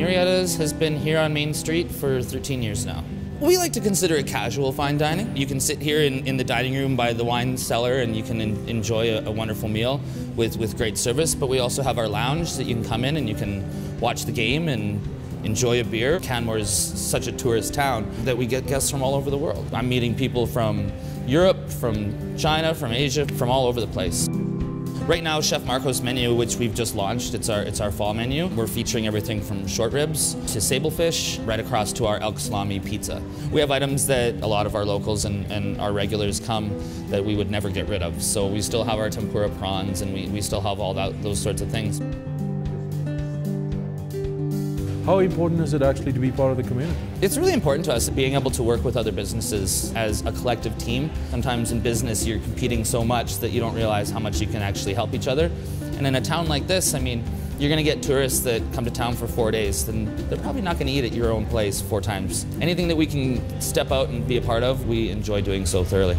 Murrieta's has been here on Main Street for 13 years now. We like to consider it casual fine dining. You can sit here in, in the dining room by the wine cellar and you can en enjoy a, a, wonderful meal with, with great service. But we also have our lounge that you can come in and you can watch the game and enjoy a beer. Canmore is such a tourist town that we get guests from all over the world. I'm meeting people from Europe, from China, from Asia, from all over the place. Right now, Chef Marco's menu, which we've just launched, it's our, it's our fall menu. We're featuring everything from short ribs to sablefish, right across to our elk salami pizza. We have items that a lot of our locals and, and our regulars come that we would never get rid of. So we still have our tempura prawns and we, we still have all that, those sorts of things. How important is it actually to be part of the community? It's really important to us being able to work with other businesses as a collective team. Sometimes in business you're competing so much that you don't realize how much you can actually help each other. And in a town like this, I mean, you're going to get tourists that come to town for four days, then they're probably not going to eat at your own place four times. Anything that we can step out and be a part of, we enjoy doing so thoroughly.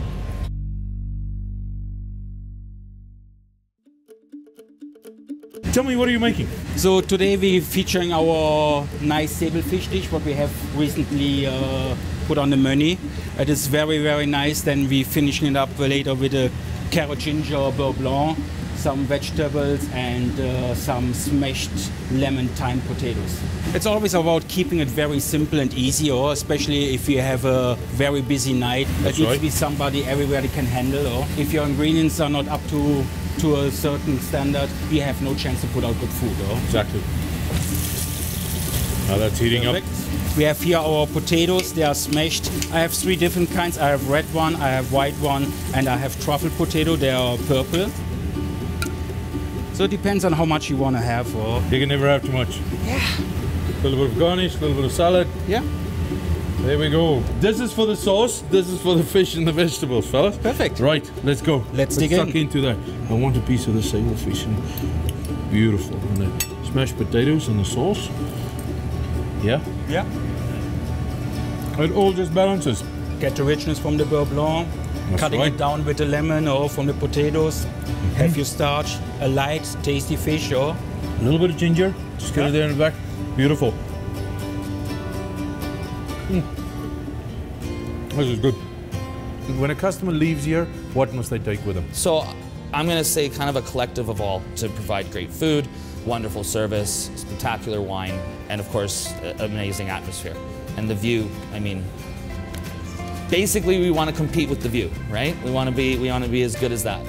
Tell me, what are you making? So today we're featuring our nice sable fish dish, what we have recently uh, put on the menu. It is very, very nice. Then we're finishing it up later with a carrot ginger beurre blanc, some vegetables, and uh, some smashed lemon thyme potatoes. It's always about keeping it very simple and easy, or especially if you have a very busy night. That's it needs right. to be somebody everywhere that can handle, or if your ingredients are not up to to a certain standard, we have no chance to put out good food. Or? Exactly. Now that's heating up. We have here our potatoes, they are smashed. I have three different kinds. I have red one, I have white one, and I have truffle potato, they are purple. So it depends on how much you want to have. Or You can never have too much. Yeah. A little bit of garnish, a little bit of salad. Yeah, There we go. This is for the sauce. This is for the fish and the vegetables, fellas. Perfect. Right, let's go. Let's dig suck in. into that. I want a piece of the sable fish. And beautiful. And the smashed potatoes and the sauce. Yeah. yeah. It all just balances. Get the richness from the beurre blanc, That's cutting right. it down with the lemon or from the potatoes. Mm-hmm. Have your starch, a light, tasty fish or A little bit of ginger. Just get it there in the back. Beautiful. Mm. This is good. When a customer leaves here, what must they take with them? So I'm going to say kind of a collective of all to provide great food, wonderful service, spectacular wine, and of course, amazing atmosphere. And the view, I mean, basically we want to compete with the view, right? We want to be we want to be as good as that.